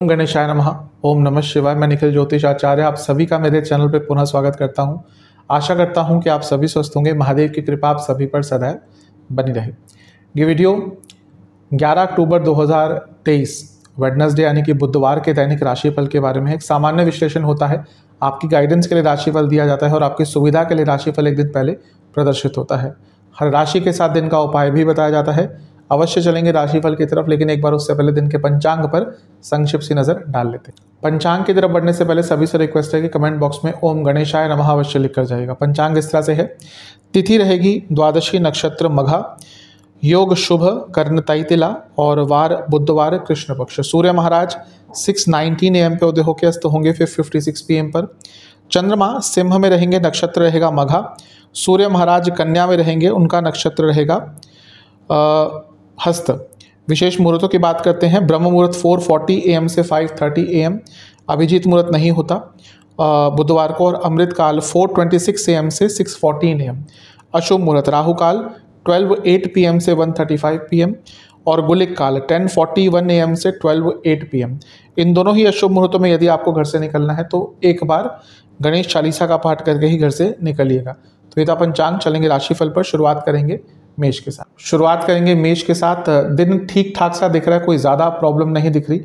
ओम गणेशाय नमः। ओम नमः शिवाय। मैं निखिल ज्योतिष आचार्य आप सभी का मेरे चैनल पर पुनः स्वागत करता हूँ। आशा करता हूँ कि आप सभी स्वस्थ होंगे। महादेव की कृपा आप सभी पर सदैव बनी रहे। ये वीडियो 11 अक्टूबर 2023 वेडनेसडे यानी कि बुधवार के दैनिक राशिफल के बारे में एक सामान्य विश्लेषण होता है। आपकी गाइडेंस के लिए राशिफल दिया जाता है और आपकी सुविधा के लिए राशिफल एक दिन पहले प्रदर्शित होता है। हर राशि के साथ दिन का उपाय भी बताया जाता है। अवश्य चलेंगे राशिफल की तरफ़, लेकिन एक बार उससे पहले दिन के पंचांग पर संक्षिप्त सी नज़र डाल लेते हैं। पंचांग की तरफ़ बढ़ने से पहले सभी से रिक्वेस्ट है कि कमेंट बॉक्स में ओम गणेशाय नमः अवश्य लिख कर जाएगा पंचांग इस तरह से है। तिथि रहेगी द्वादशी नक्षत्र मघा, योग शुभ, कर्ण तैतिला और वार, बुधवार कृष्ण पक्ष। सूर्य महाराज 6:19 एम पे उदय होकर अस्त होंगे, फिर 56 पीएम पर। चंद्रमा सिंह में रहेंगे, नक्षत्र रहेगा मघा। सूर्य महाराज कन्या में रहेंगे, उनका नक्षत्र रहेगा। हस्त। विशेष मुहूर्तों की बात करते हैं। ब्रह्म मुहूर्त 4:40 एम से 5:30 एम अभिजीत मुहूर्त नहीं होता। बुधवार को और अमृत काल 4:26 एम से 6:14 एम अशुभ मुहूर्त राहु काल 12:08 पीएम से 1:35 पीएम और गुलिक काल 10:41 एम से 12:08 पीएम इन दोनों ही अशुभ मुहूर्तों में यदि आपको घर से निकलना है तो एक बार गणेश चालीसा का पाठ करके ही घर से निकलिएगा। तो ये तो अपन चाँद चलेंगे राशिफल पर, शुरुआत करेंगे। मेष के साथ। शुरुआत करेंगे मेष के साथ। दिन ठीक ठाक सा दिख रहा है, कोई ज़्यादा प्रॉब्लम नहीं दिख रही।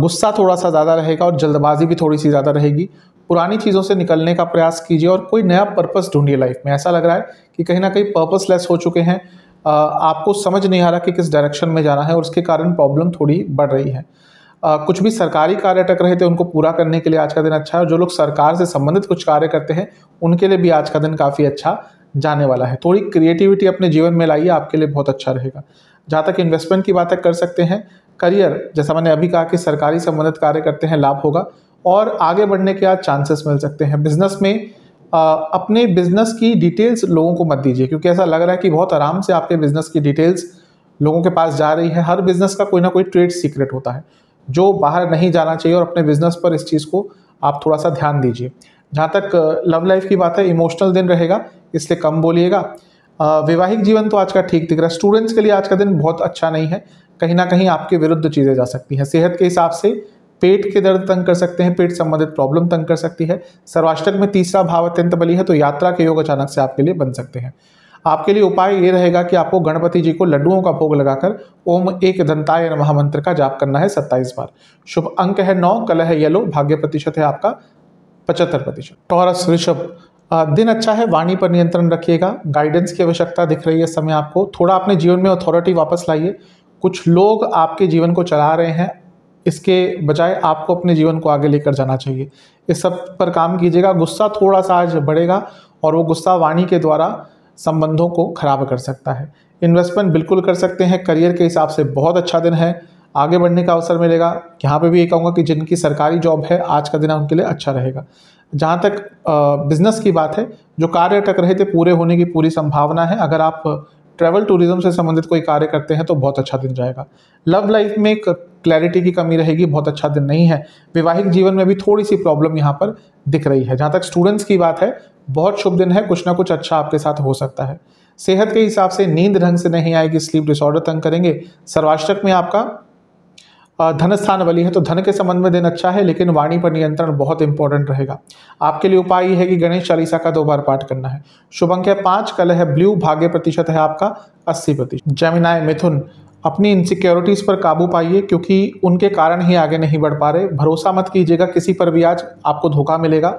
गुस्सा थोड़ा सा ज़्यादा रहेगा और जल्दबाजी भी थोड़ी सी ज़्यादा रहेगी। पुरानी चीज़ों से निकलने का प्रयास कीजिए और कोई नया पर्पस ढूंढिए लाइफ में। ऐसा लग रहा है कि कहीं ना कहीं पर्पसलेस हो चुके हैं। आपको समझ नहीं आ रहा कि किस डायरेक्शन में जाना है और उसके कारण प्रॉब्लम थोड़ी बढ़ रही है। कुछ भी सरकारी कार्य अटक रहे थे, उनको पूरा करने के लिए आज का दिन अच्छा है और जो लोग सरकार से संबंधित कुछ कार्य करते हैं, उनके लिए भी आज का दिन काफ़ी अच्छा जाने वाला है। थोड़ी क्रिएटिविटी अपने जीवन में लाइए आपके लिए बहुत अच्छा रहेगा। जहाँ तक इन्वेस्टमेंट की बातें कर सकते हैं करियर जैसा मैंने अभी कहा कि सरकारी संबंधित कार्य करते हैं लाभ होगा और आगे बढ़ने के आज चांसेस मिल सकते हैं। बिज़नेस में आ, अपने बिज़नेस की डिटेल्स लोगों को मत दीजिए क्योंकि ऐसा लग रहा है कि बहुत आराम से आपके बिज़नेस की डिटेल्स लोगों के पास जा रही है। हर बिज़नेस का कोई ना कोई ट्रेड सीक्रेट होता है। जो बाहर नहीं जाना चाहिए और अपने बिज़नेस पर इस चीज़ को आप थोड़ा सा ध्यान दीजिए। जहाँ तक लव लाइफ की बात है इमोशनल दिन रहेगा, इसलिए कम बोलिएगा। वैवाहिक जीवन तो आज का ठीक दिख रहा है। स्टूडेंट्स के लिए आज का दिन बहुत अच्छा नहीं है। कहीं ना कहीं आपके विरुद्ध चीज़ें जा सकती हैं। सेहत के हिसाब से पेट के दर्द तंग कर सकते हैं, पेट संबंधित प्रॉब्लम तंग कर सकती है। सर्वाष्टक में तीसरा भाव अत्यंत बली है तो यात्रा के योग अचानक से आपके लिए बन सकते हैं। आपके लिए उपाय ये रहेगा कि आपको गणपति जी को लड्डुओं का भोग लगाकर ओम एक दंताय महामंत्र का जाप करना है सत्ताईस बार। शुभ अंक है नौ, कलह है येलो भाग्य प्रतिशत है आपका पचहत्तर प्रतिशत। टॉरस ऋषभ दिन अच्छा है, वाणी पर नियंत्रण रखिएगा गाइडेंस की आवश्यकता दिख रही है समय आपको, थोड़ा अपने जीवन में अथॉरिटी वापस लाइए, कुछ लोग आपके जीवन को चला रहे हैं, इसके बजाय आपको अपने जीवन को आगे लेकर जाना चाहिए। इस सब पर काम कीजिएगा, गुस्सा थोड़ा सा आज बढ़ेगा, और वो गुस्सा वाणी के द्वारा संबंधों को खराब कर सकता है। इन्वेस्टमेंट बिल्कुल कर सकते हैं करियर के हिसाब से बहुत अच्छा दिन है आगे बढ़ने का अवसर मिलेगा। यहाँ पे भी ये कहूँगा कि जिनकी सरकारी जॉब है, आज का दिन उनके लिए अच्छा रहेगा। जहाँ तक बिज़नेस की बात है, जो कार्य अटक रहे थे पूरे होने की पूरी संभावना है। अगर आप ट्रैवल टूरिज़्म से संबंधित कोई कार्य करते हैं तो बहुत अच्छा दिन जाएगा। लव लाइफ में एक क्लैरिटी की कमी रहेगी, बहुत अच्छा दिन नहीं है। वैवाहिक जीवन में भी थोड़ी सी प्रॉब्लम यहाँ पर दिख रही है। जहाँ तक स्टूडेंट्स की बात है, बहुत शुभ दिन है, कुछ ना कुछ अच्छा आपके साथ हो सकता है। सेहत के हिसाब से नींद ढंग से नहीं आएगी स्लीप डिसऑर्डर तंग करेंगे। सर्वाष्टक में आपका धन स्थान वाली है तो धन के संबंध में दिन अच्छा है, लेकिन वाणी पर नियंत्रण बहुत इंपॉर्टेंट रहेगा। आपके लिए उपाय है कि गणेश चालीसा का दो बार पाठ करना है। शुभ अंक है पाँच, कल है ब्लू, भाग्य प्रतिशत है आपका अस्सी प्रतिशत। जमिनाय मिथुन, अपनी इनसिक्योरिटीज़ पर काबू पाइए, क्योंकि उनके कारण ही आगे नहीं बढ़ पा रहे। भरोसा मत कीजिएगा, किसी पर भी आज आपको धोखा मिलेगा।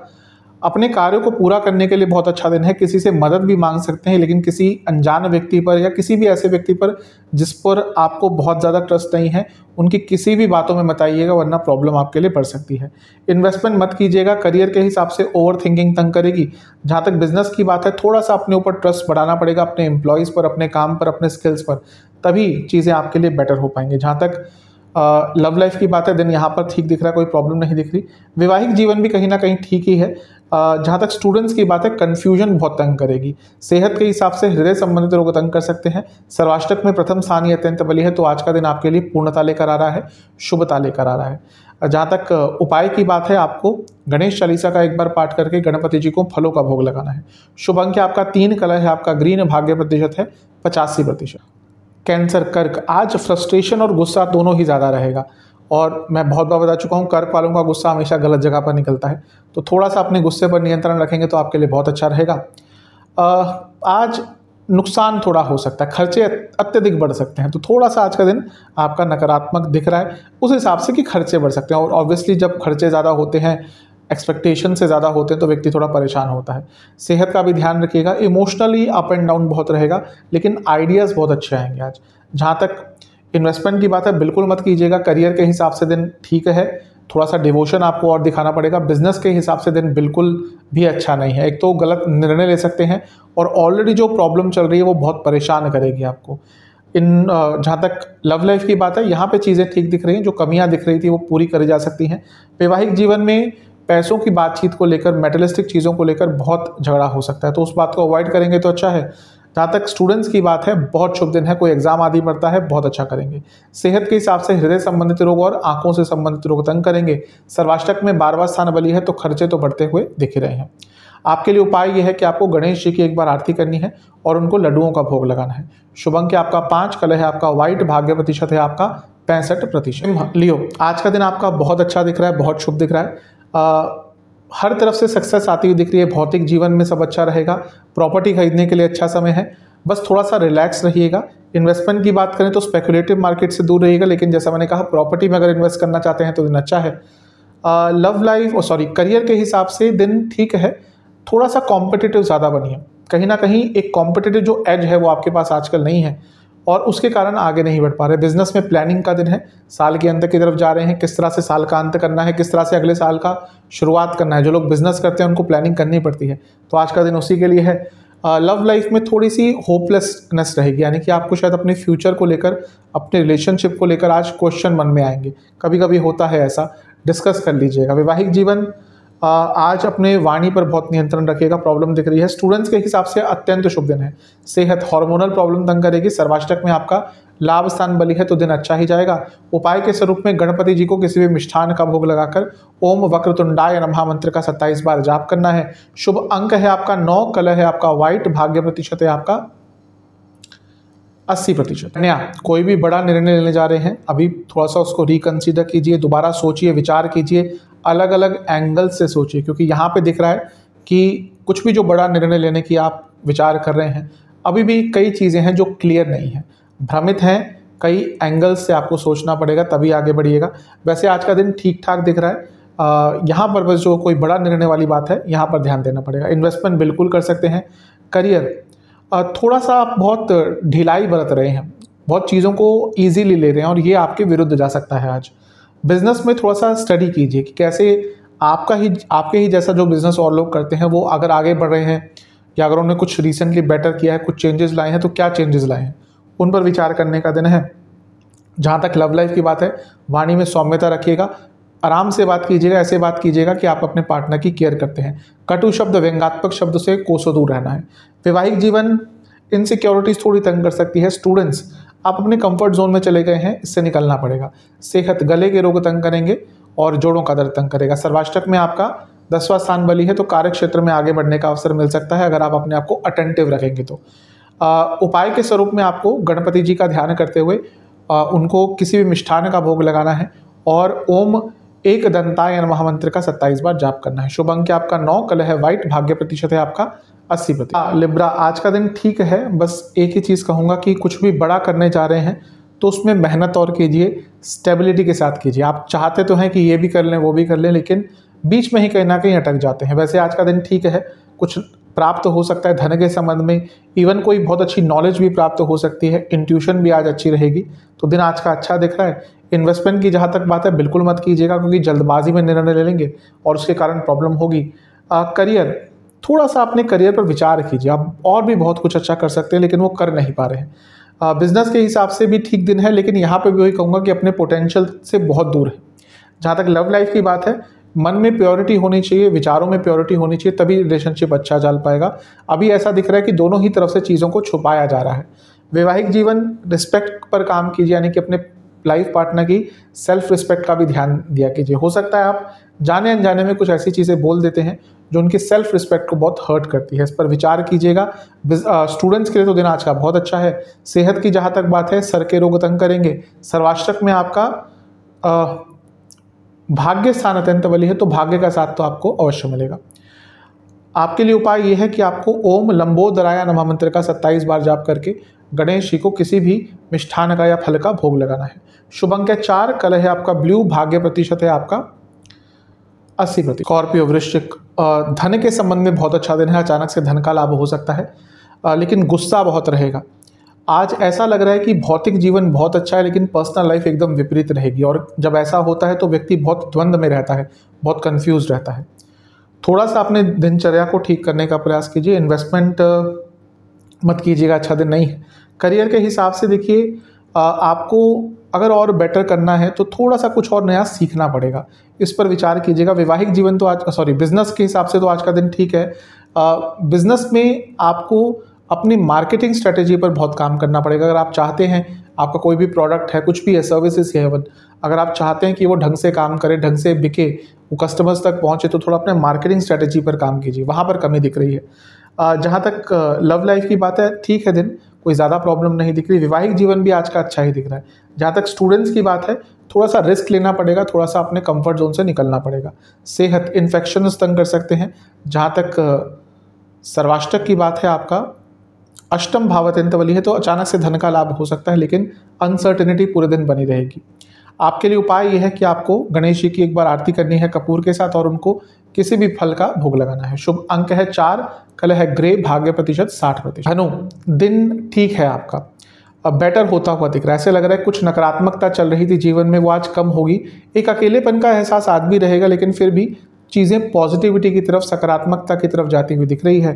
अपने कार्यों को पूरा करने के लिए बहुत अच्छा दिन है। किसी से मदद भी मांग सकते हैं, लेकिन किसी अनजान व्यक्ति पर या किसी भी ऐसे व्यक्ति पर जिस पर आपको बहुत ज़्यादा ट्रस्ट नहीं है, उनकी किसी भी बातों में बताइएगा वरना प्रॉब्लम आपके लिए बढ़ सकती है। इन्वेस्टमेंट मत कीजिएगा करियर के हिसाब से ओवर थिंकिंग तंग करेगी। जहाँ तक बिज़नेस की बात है थोड़ा सा अपने ऊपर ट्रस्ट बढ़ाना पड़ेगा अपने एम्प्लॉयज़ पर, अपने काम पर, अपने स्किल्स पर। तभी चीज़ें आपके लिए बेटर हो पाएँगे। जहाँ तक लव लाइफ की बात है, दिन यहाँ पर ठीक दिख रहा है, कोई प्रॉब्लम नहीं दिख रही। वैवाहिक जीवन भी कहीं ना कहीं ठीक ही है। जहाँ तक स्टूडेंट्स की बात है कन्फ्यूज़न बहुत तंग करेगी। सेहत के हिसाब से हृदय संबंधित रोग तंग कर सकते हैं। सर्वाष्टक में प्रथम स्थान ही अत्यंत बली है तो आज का दिन आपके लिए पूर्णता लेकर आ रहा है, शुभता लेकर आ रहा है। जहाँ तक उपाय की बात है आपको, गणेश चालीसा का एक बार पाठ करके गणपति जी को फलों का भोग लगाना है। शुभ अंक आपका तीन कलर है, आपका ग्रीन भाग्य प्रतिशत है, पचासी प्रतिशत। कैंसर, कर्क, आज फ्रस्ट्रेशन और गुस्सा दोनों ही ज़्यादा रहेगा। और मैं बहुत बार बता चुका हूँ कर्क वालों का गुस्सा हमेशा गलत जगह पर निकलता है। तो थोड़ा सा अपने गुस्से पर नियंत्रण रखेंगे तो आपके लिए बहुत अच्छा रहेगा। आज नुकसान थोड़ा हो सकता है, खर्चे अत्यधिक बढ़ सकते हैं। तो थोड़ा सा आज का दिन आपका नकारात्मक दिख रहा है, उस हिसाब से कि खर्चे बढ़ सकते हैं। और ऑब्वियसली जब खर्चे ज़्यादा होते हैं एक्सपेक्टेशन से ज़्यादा होते हैं तो व्यक्ति थोड़ा परेशान होता है। सेहत का भी ध्यान रखिएगा इमोशनली अप एंड डाउन बहुत रहेगा, लेकिन आइडियाज़ बहुत अच्छे आएँगे आज। जहाँ तक इन्वेस्टमेंट की बात है, बिल्कुल मत कीजिएगा। करियर के हिसाब से दिन ठीक है। थोड़ा सा डिवोशन आपको और दिखाना पड़ेगा। बिज़नेस के हिसाब से दिन बिल्कुल भी अच्छा नहीं है। एक तो गलत निर्णय ले सकते हैं और ऑलरेडी जो प्रॉब्लम चल रही है, वो बहुत परेशान करेगी आपको। इन जहाँ तक लव लाइफ की बात है, यहाँ पे चीज़ें ठीक दिख रही हैं। जो कमियाँ दिख रही थी, वो पूरी करी जा सकती हैं। वैवाहिक जीवन में पैसों की बातचीत को लेकर मेटलिस्टिक चीज़ों को लेकर बहुत झगड़ा हो सकता है। तो उस बात को अवॉइड करेंगे तो अच्छा है। जहाँ तक स्टूडेंट्स की बात है, बहुत शुभ दिन है, कोई एग्ज़ाम आदि पड़ता है, बहुत अच्छा करेंगे। सेहत के हिसाब से हृदय संबंधित रोग और आँखों से संबंधित रोग तंग करेंगे। सर्वाष्टक में बार बार स्थान बली है तो खर्चे तो बढ़ते हुए दिख रहे हैं। आपके लिए उपाय यह है कि आपको गणेश जी की एक बार आरती करनी है और उनको लड्डुओं का भोग लगाना है। शुभ अंक आपका पाँच कलर है आपका व्हाइट भाग्य प्रतिशत है आपका पैंसठ प्रतिशत। लियो, आज का दिन आपका बहुत अच्छा दिख रहा है, बहुत शुभ दिख रहा है। हर तरफ़ से सक्सेस आती हुई दिख रही है। भौतिक जीवन में सब अच्छा रहेगा। प्रॉपर्टी खरीदने के लिए अच्छा समय है। बस थोड़ा सा रिलैक्स रहिएगा। इन्वेस्टमेंट की बात करें तो स्पेकुलेटिव मार्केट से दूर रहिएगा, लेकिन जैसा मैंने कहा प्रॉपर्टी में अगर इन्वेस्ट करना चाहते हैं तो दिन अच्छा है। लव लाइफ और सॉरी करियर के हिसाब से दिन ठीक है। थोड़ा सा कॉम्पिटिटिव ज़्यादा बनिए। कहीं ना कहीं एक कॉम्पिटिटिव जो एज है वो आपके पास आजकल नहीं है। और उसके कारण आगे नहीं बढ़ पा रहे। बिज़नेस में प्लानिंग का दिन है। साल के अंत की तरफ़ जा रहे हैं। किस तरह से साल का अंत करना है, किस तरह से अगले साल का शुरुआत करना है। जो लोग बिज़नेस करते हैं, उनको प्लानिंग करनी पड़ती है। तो आज का दिन उसी के लिए है। लव लाइफ में थोड़ी सी होपलेसनेस रहेगी। यानी कि आपको शायद अपने फ्यूचर को लेकर, अपने रिलेशनशिप को लेकर आज क्वेश्चन मन में आएँगे। कभी कभी होता है ऐसा। डिस्कस कर लीजिएगा। वैवाहिक जीवन आज अपने वाणी पर बहुत नियंत्रण रखिएगा प्रॉब्लम दिख रही है। स्टूडेंट्स के हिसाब से अत्यंत शुभ दिन है। सेहत हार्मोनल प्रॉब्लम तंग करेगी। सर्वाष्टक में आपका लाभ स्थान बली है तो दिन अच्छा ही जाएगा। उपाय के स्वरूप में गणपति जी को किसी भी मिष्ठान का भोग लगाकर ओम वक्रतुंडाय नमः मंत्र का सत्ताईस बार जाप करना है। शुभ अंक है आपका नौ कलर है आपका व्हाइट भाग्य प्रतिशत है आपका अस्सी प्रतिशत। नया, कोई भी बड़ा निर्णय लेने जा रहे हैं, अभी थोड़ा सा उसको रिकन्सिडर कीजिए, दोबारा सोचिए, विचार कीजिए अलग अलग एंगल से सोचिए, क्योंकि यहाँ पे दिख रहा है कि कुछ भी जो बड़ा निर्णय लेने की आप विचार कर रहे हैं, अभी भी कई चीज़ें हैं जो क्लियर नहीं है। भ्रमित हैं, कई एंगल्स से आपको सोचना पड़ेगा, तभी आगे बढ़िएगा। वैसे आज का दिन ठीक ठाक दिख रहा है। यहाँ पर बस जो कोई बड़ा निर्णय वाली बात है, यहाँ पर ध्यान देना पड़ेगा। इन्वेस्टमेंट बिल्कुल कर सकते हैं। करियर थोड़ा सा आप बहुत ढिलाई बरत रहे हैं। बहुत चीज़ों को ईजीली ले रहे हैं और ये आपके विरुद्ध जा सकता है आज। बिज़नेस में थोड़ा सा स्टडी कीजिए कि कैसे आपका ही, आपके ही जैसा जो बिज़नेस और लोग करते हैं, वो अगर आगे बढ़ रहे हैं या अगर उन्होंने कुछ रिसेंटली बेटर किया है, कुछ चेंजेस लाए हैं तो क्या चेंजेस लाए हैं? उन पर विचार करने का दिन है। जहाँ तक लव लाइफ की बात है, वाणी में सौम्यता रखिएगा आराम से बात कीजिएगा, ऐसे बात कीजिएगा कि आप अपने पार्टनर की केयर करते हैं। कटु शब्द, व्यंगात्मक शब्द से कोसों दूर रहना है। वैवाहिक जीवन इनसिक्योरिटीज़ थोड़ी तंग कर सकती है। स्टूडेंट्स आप अपने कंफर्ट जोन में चले गए हैं, इससे निकलना पड़ेगा। सेहत, गले के रोग तंग करेंगे और जोड़ों का दर्द तंग करेगा। सर्वाष्टक में आपका दसवां स्थान बली है तो कार्य क्षेत्र में आगे बढ़ने का अवसर मिल सकता है, अगर आप अपने आप को अटेंटिव रखेंगे तो। उपाय के स्वरूप में आपको गणपति जी का ध्यान करते हुए उनको किसी भी मिष्ठान का भोग लगाना है और ओम एक दंतायन महामंत्र का सत्ताईस बार जाप करना है। शुभ अंक आपका नौ कल है? व्हाइट भाग्य प्रतिशत है आपका अस्सी प्रतिशत। लिब्रा आज का दिन ठीक है। बस एक ही चीज़ कहूँगा कि कुछ भी बड़ा करने जा रहे हैं तो उसमें मेहनत और कीजिए स्टेबिलिटी के साथ कीजिए। आप चाहते तो हैं कि ये भी कर लें, वो भी कर लें, लेकिन बीच में ही कहीं ना कहीं अटक जाते हैं। वैसे आज का दिन ठीक है। कुछ प्राप्त हो सकता है धन के संबंध में। इवन कोई बहुत अच्छी नॉलेज भी प्राप्त हो सकती है। इंट्यूशन भी आज अच्छी रहेगी। तो दिन आज का अच्छा दिख रहा है। इन्वेस्टमेंट की जहाँ तक बात है, बिल्कुल मत कीजिएगा, क्योंकि जल्दबाजी में निर्णय ले लेंगे और उसके कारण प्रॉब्लम होगी। करियर थोड़ा सा अपने करियर पर विचार कीजिए। आप और भी बहुत कुछ अच्छा कर सकते हैं, लेकिन वो कर नहीं पा रहे हैं। बिज़नेस के हिसाब से भी ठीक दिन है, लेकिन यहाँ पे भी वही कहूँगा कि अपने पोटेंशियल से बहुत दूर है। जहाँ तक लव लाइफ की बात है, मन में प्योरिटी होनी चाहिए, विचारों में प्योरिटी होनी चाहिए, तभी रिलेशनशिप अच्छा चल पाएगा। अभी ऐसा दिख रहा है कि दोनों ही तरफ़ से चीज़ों को छुपाया जा रहा है। वैवाहिक जीवन रिस्पेक्ट पर काम कीजिए, यानी कि अपने लाइफ पार्टनर की सेल्फ रिस्पेक्ट का भी ध्यान दिया कीजिए। हो सकता है आप जाने अनजाने में कुछ ऐसी चीज़ें बोल देते हैं जो उनकी सेल्फ रिस्पेक्ट को बहुत हर्ट करती है। इस पर विचार कीजिएगा। स्टूडेंट्स के लिए तो दिन आज का बहुत अच्छा है। सेहत की जहाँ तक बात है, सर के रोग तंग करेंगे। सर्वाष्टक में आपका भाग्य स्थान अत्यंत बली है तो भाग्य का साथ तो आपको अवश्य मिलेगा। आपके लिए उपाय यह है कि आपको ओम लंबोदराया नमा मंत्र का 27 बार जाप करके गणेश जी को किसी भी मिष्ठान का या फल का भोग लगाना है। शुभ अंक है चार कल है आपका ब्लू, भाग्य प्रतिशत है आपका अस्सी प्रति स्कॉर्पियो, वृश्चिक धन के संबंध में बहुत अच्छा दिन है, अचानक से धन का लाभ हो सकता है लेकिन गुस्सा बहुत रहेगा। आज ऐसा लग रहा है कि भौतिक जीवन बहुत अच्छा है, लेकिन पर्सनल लाइफ एकदम विपरीत रहेगी और जब ऐसा होता है तो व्यक्ति बहुत द्वंद्व में रहता है, बहुत कंफ्यूज रहता है। थोड़ा सा अपने दिनचर्या को ठीक करने का प्रयास कीजिए। इन्वेस्टमेंट मत कीजिएगा अच्छा दिन नहीं। है करियर के हिसाब से देखिए आपको अगर और बेटर करना है तो थोड़ा सा कुछ और नया सीखना पड़ेगा। इस पर विचार कीजिएगा। वैवाहिक जीवन तो आज सॉरी बिज़नेस के हिसाब से तो आज का दिन ठीक है। बिज़नेस में आपको अपनी मार्केटिंग स्ट्रेटेजी पर बहुत काम करना पड़ेगा। अगर आप चाहते हैं, आपका कोई भी प्रोडक्ट है, कुछ भी है सर्विसेज़ है वन अगर आप चाहते हैं कि वो ढंग से काम करे, ढंग से बिके, वो कस्टमर्स तक पहुँचे तो थोड़ा अपने मार्केटिंग स्ट्रेटेजी पर काम कीजिए। वहाँ पर कमी दिख रही है। जहाँ तक लव लाइफ की बात है, ठीक है दिन, कोई ज़्यादा प्रॉब्लम नहीं दिख रही, वैवाहिक जीवन भी आज का अच्छा ही दिख रहा है। जहाँ तक स्टूडेंट्स की बात है थोड़ा सा रिस्क लेना पड़ेगा थोड़ा सा अपने कंफर्ट जोन से निकलना पड़ेगा। सेहत इन्फेक्शन तंग कर सकते हैं। जहाँ तक सर्वाष्टक की बात है आपका, अष्टम भावत्यंत वाली है तो अचानक से धन का लाभ हो सकता है, लेकिन अनसर्टिनिटी पूरे दिन बनी रहेगी। आपके लिए उपाय यह है कि आपको गणेश जी की एक बार आरती करनी है कपूर के साथ और उनको किसी भी फल का भोग लगाना है। शुभ अंक है चार, कल है ग्रे भाग्य प्रतिशत साठ प्रतिशत। हनु दिन ठीक है आपका? अब बेटर होता हुआ दिख रहा है। ऐसे लग रहा है कुछ नकारात्मकता चल रही थी जीवन में, वो आज कम होगी। एक अकेलेपन का एहसास आज भी रहेगा, लेकिन फिर भी चीज़ें पॉजिटिविटी की तरफ़, सकारात्मकता की तरफ़ जाती हुई दिख रही है।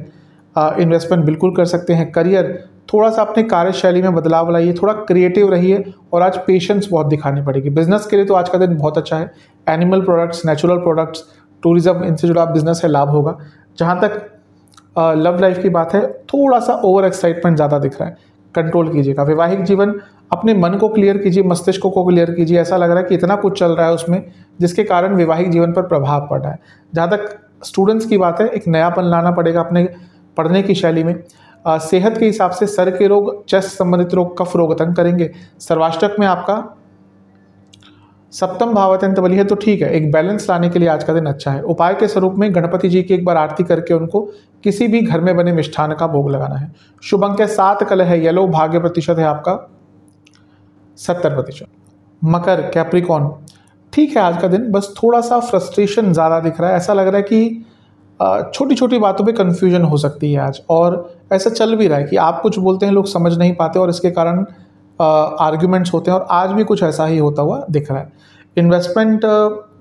इन्वेस्टमेंट बिल्कुल कर सकते हैं। करियर थोड़ा सा अपने कार्यशैली में बदलाव लाइए, थोड़ा क्रिएटिव रहिए और आज पेशेंस बहुत दिखानी पड़ेगी। बिज़नेस के लिए तो आज का दिन बहुत अच्छा है। Animal products natural products tourism इनसे जुड़ा बिज़नेस है, लाभ होगा। जहाँ तक लव लाइफ की बात है, थोड़ा सा ओवर एक्साइटमेंट ज़्यादा दिख रहा है। कंट्रोल कीजिएगा। वैवाहिक जीवन, अपने मन को क्लियर कीजिए, मस्तिष्क को क्लियर कीजिए। ऐसा लग रहा है कि इतना कुछ चल रहा है उसमें, जिसके कारण वैवाहिक जीवन पर प्रभाव पड़ रहा है। जहाँ तक स्टूडेंट्स की बात है, एक नयापन लाना पड़ेगा अपने पढ़ने की शैली में। सेहत के हिसाब से सर के रोग, चेस्ट संबंधित रोग, कफ रोग तंग करेंगे। सर्वाष्टक में आपका सप्तम भाव अत्यंत बली है तो ठीक है, एक बैलेंस लाने के लिए आज का दिन अच्छा है। उपाय के स्वरूप में गणपति जी की एक बार आरती करके उनको किसी भी घर में बने मिष्ठान का भोग लगाना है। शुभ अंक सात कल है, येलो भाग्य प्रतिशत है आपका सत्तर प्रतिशत। मकर कैप्रिकॉन ठीक है आज का दिन, बस थोड़ा सा फ्रस्ट्रेशन ज़्यादा दिख रहा है। ऐसा लग रहा है कि छोटी छोटी बातों पे कन्फ्यूज़न हो सकती है आज, और ऐसा चल भी रहा है कि आप कुछ बोलते हैं, लोग समझ नहीं पाते और इसके कारण आर्ग्यूमेंट्स होते हैं और आज भी कुछ ऐसा ही होता हुआ दिख रहा है। इन्वेस्टमेंट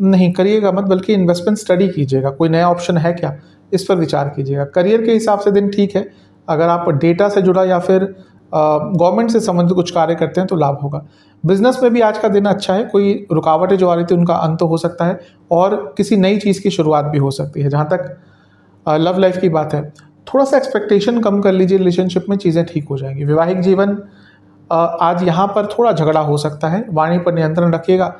नहीं, करिएगा मत, बल्कि इन्वेस्टमेंट स्टडी कीजिएगा। कोई नया ऑप्शन है क्या? इस पर विचार कीजिएगा। करियर के हिसाब से दिन ठीक है। अगर आप डेटा से जुड़ा या फिर गवर्नमेंट से संबंधित कुछ कार्य करते हैं तो लाभ होगा। बिज़नेस में भी आज का दिन अच्छा है। कोई रुकावटें जो आ रही थी, उनका अंत हो सकता है और किसी नई चीज़ की शुरुआत भी हो सकती है। जहाँ तक लव लाइफ की बात है थोड़ा सा एक्सपेक्टेशन कम कर लीजिए रिलेशनशिप में चीज़ें ठीक हो जाएँगी। वैवाहिक जीवन आज यहाँ पर थोड़ा झगड़ा हो सकता है, वाणी पर नियंत्रण रखिएगा।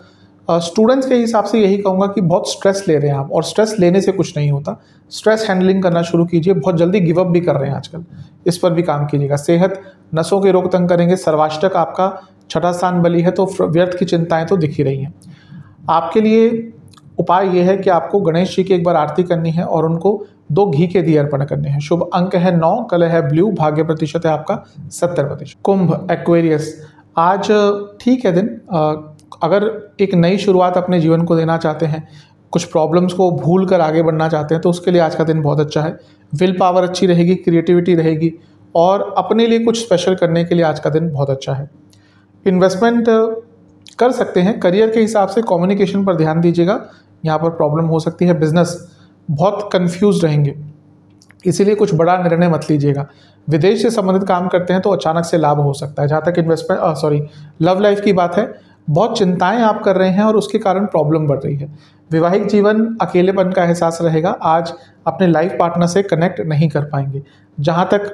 स्टूडेंट्स के हिसाब से यही कहूँगा कि बहुत स्ट्रेस ले रहे हैं आप, और स्ट्रेस लेने से कुछ नहीं होता। स्ट्रेस हैंडलिंग करना शुरू कीजिए, बहुत जल्दी गिवअप भी कर रहे हैं आजकल। इस पर भी काम कीजिएगा। सेहत, नसों के रोग तंग करेंगे, सर्वाष्टक आपका छठा स्थान बली है तो व्यर्थ की चिंताएँ तो दिख ही रही हैं। आपके लिए उपाय यह है कि आपको गणेश जी की एक बार आरती करनी है, और उनको दो घी के दिए अर्पण करने हैं। शुभ अंक है नौ कलर है ब्लू भाग्य प्रतिशत है आपका सत्तर प्रतिशत। कुंभ एक्वेरियस आज, ठीक है दिन। अगर एक नई शुरुआत अपने जीवन को देना चाहते हैं, कुछ प्रॉब्लम्स को भूल कर आगे बढ़ना चाहते हैं तो उसके लिए आज का दिन बहुत अच्छा है। विल पावर अच्छी रहेगी क्रिएटिविटी रहेगी और अपने लिए कुछ स्पेशल करने के लिए आज का दिन बहुत अच्छा है। इन्वेस्टमेंट कर सकते हैं। करियर के हिसाब से कम्युनिकेशन पर ध्यान दीजिएगा। यहाँ पर प्रॉब्लम हो सकती है। बिज़नेस बहुत कंफ्यूज रहेंगे। इसीलिए कुछ बड़ा निर्णय मत लीजिएगा। विदेश से संबंधित काम करते हैं तो अचानक से लाभ हो सकता है। जहाँ तक इन्वेस्टमेंट सॉरी लव लाइफ की बात है, बहुत चिंताएँ आप कर रहे हैं और उसके कारण प्रॉब्लम बढ़ रही है। वैवाहिक जीवन अकेलेपन का एहसास रहेगा। आज अपने लाइफ पार्टनर से कनेक्ट नहीं कर पाएँगे। जहाँ तक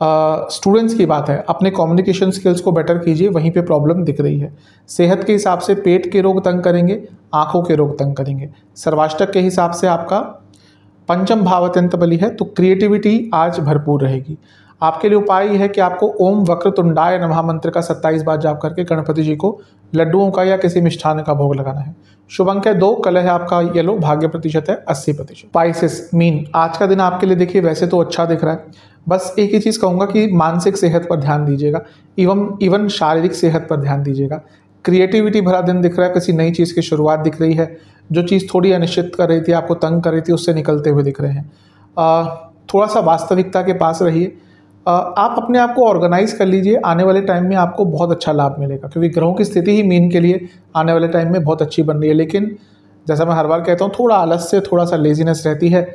स्टूडेंट्स की बात है। अपने कम्युनिकेशन स्किल्स को बेटर कीजिए, वहीं पे प्रॉब्लम दिख रही है। सेहत के हिसाब से पेट के रोग तंग करेंगे, आँखों के रोग तंग करेंगे। सर्वाष्टक के हिसाब से आपका पंचम भाव अत्यंत बली है तो क्रिएटिविटी आज भरपूर रहेगी। आपके लिए उपाय है कि आपको ओम वक्रतुंडाय नमः मंत्र का 27 बार जाप करके गणपति जी को लड्डुओं का या किसी मिष्ठान का भोग लगाना है। शुभ अंक है दो कल है आपका येलो, भाग्य प्रतिशत है अस्सी प्रतिशत। पाइसिस मीन आज का दिन आपके लिए देखिए वैसे तो अच्छा दिख रहा है। बस एक ही चीज़ कहूँगा कि मानसिक सेहत पर ध्यान दीजिएगा इवन इवन शारीरिक सेहत पर ध्यान दीजिएगा। क्रिएटिविटी भरा दिन दिख रहा है, किसी नई चीज़ की शुरुआत दिख रही है, जो चीज़ थोड़ी अनिश्चित कर रही थी, आपको तंग कर रही थी, उससे निकलते हुए दिख रहे हैं। थोड़ा सा वास्तविकता के पास रहिए आप अपने आप को ऑर्गेनाइज कर लीजिए। आने वाले टाइम में आपको बहुत अच्छा लाभ मिलेगा, क्योंकि ग्रहों की स्थिति ही मीन के लिए आने वाले टाइम में बहुत अच्छी बन रही है। लेकिन जैसा मैं हर बार कहता हूँ, थोड़ा आलस से थोड़ा सा लेजीनेस रहती है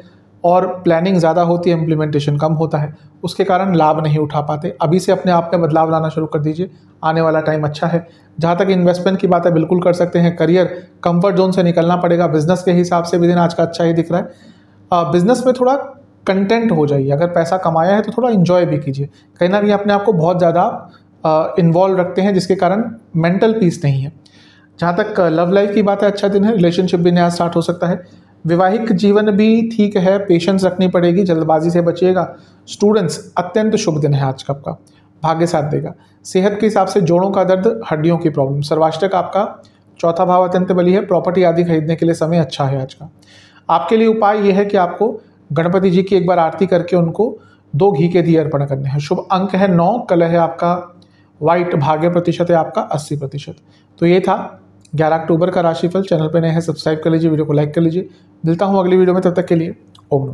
और प्लानिंग ज़्यादा होती है इम्प्लीमेंटेशन कम होता है। उसके कारण लाभ नहीं उठा पाते। अभी से अपने आप में बदलाव लाना शुरू कर दीजिए। आने वाला टाइम अच्छा है। जहाँ तक इन्वेस्टमेंट की बात है, बिल्कुल कर सकते हैं। करियर कंफर्ट जोन से निकलना पड़ेगा। बिज़नेस के हिसाब से भी दिन आज का अच्छा ही दिख रहा है। बिज़नेस में थोड़ा कंटेंट हो जाइए अगर पैसा कमाया है तो थोड़ा इन्जॉय भी कीजिए। कहीं ना कहीं अपने आप को बहुत ज़्यादा इन्वॉल्व रखते हैं, जिसके कारण मेंटल पीस नहीं है। जहाँ तक लव लाइफ की बात है अच्छा दिन है रिलेशनशिप भी नया स्टार्ट हो सकता है। वैवाहिक जीवन भी ठीक है पेशेंस रखनी पड़ेगी, जल्दबाजी से बचिएगा। स्टूडेंट्स अत्यंत शुभ दिन है आज का आपका। भाग्य साथ देगा। सेहत के हिसाब से जोड़ों का दर्द, हड्डियों की प्रॉब्लम सर्वाष्टक आपका चौथा भाव अत्यंत बली है। प्रॉपर्टी आदि खरीदने के लिए समय अच्छा है आज का। आपके लिए उपाय यह है कि आपको गणपति जी की एक बार आरती करके उनको दो घी के दिए अर्पण करने हैं। शुभ अंक है नौ, कल है आपका वाइट भाग्य प्रतिशत है आपका अस्सी प्रतिशत। तो ये था ग्यारह अक्टूबर का राशिफल। चैनल पर नए हैं सब्सक्राइब कर लीजिए, वीडियो को लाइक कर लीजिए। मिलता हूँ अगली वीडियो में, तब तक के लिए ओम